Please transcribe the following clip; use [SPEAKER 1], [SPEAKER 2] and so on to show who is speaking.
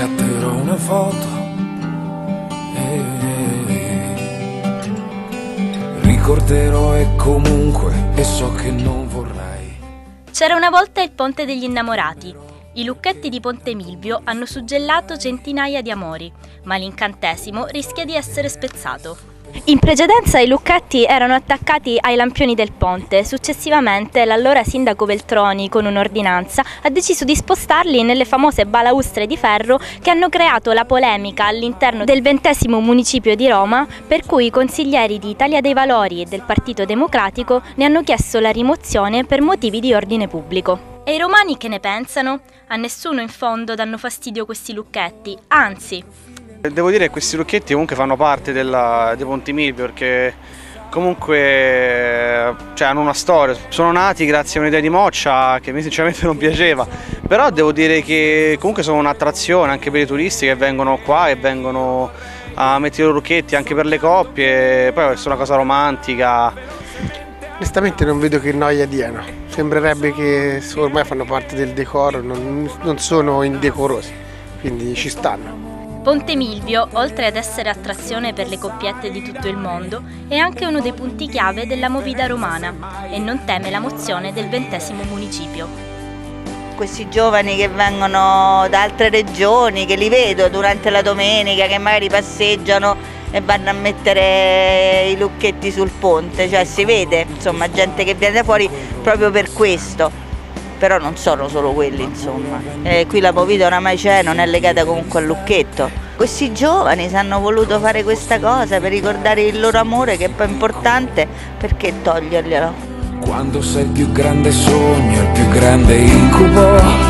[SPEAKER 1] scatterò una foto e ricorderò e comunque e so che non vorrai.
[SPEAKER 2] C'era una volta il ponte degli innamorati. I lucchetti di Ponte Milvio hanno suggellato centinaia di amori, ma l'incantesimo rischia di essere spezzato. In precedenza i lucchetti erano attaccati ai lampioni del ponte, successivamente l'allora sindaco Veltroni con un'ordinanza ha deciso di spostarli nelle famose balaustre di ferro che hanno creato la polemica all'interno del ventesimo municipio di Roma per cui i consiglieri di Italia dei Valori e del Partito Democratico ne hanno chiesto la rimozione per motivi di ordine pubblico. E i romani che ne pensano? A nessuno in fondo danno fastidio questi lucchetti, anzi
[SPEAKER 3] Devo dire che questi lucchetti comunque fanno parte della, dei Ponti Milvio perché comunque cioè, hanno una storia, sono nati grazie a un'idea di Moccia che a me sinceramente non piaceva, però devo dire che comunque sono un'attrazione anche per i turisti che vengono qua e vengono a mettere i lucchetti anche per le coppie, poi è una cosa romantica.
[SPEAKER 4] Onestamente non vedo che noia diano, sembrerebbe che ormai fanno parte del decoro, non, non sono indecorosi, quindi ci stanno.
[SPEAKER 2] Ponte Milvio, oltre ad essere attrazione per le coppiette di tutto il mondo, è anche uno dei punti chiave della movida romana e non teme la mozione del ventesimo municipio.
[SPEAKER 5] Questi giovani che vengono da altre regioni, che li vedo durante la domenica, che magari passeggiano e vanno a mettere i lucchetti sul ponte, cioè si vede, insomma, gente che viene da fuori proprio per questo però non sono solo quelli insomma. Eh, qui la movida oramai c'è, non è legata comunque al lucchetto. Questi giovani si hanno voluto fare questa cosa per ricordare il loro amore che è poi importante, perché toglierglielo?
[SPEAKER 1] Quando sei il più grande sogno, il più grande incubo,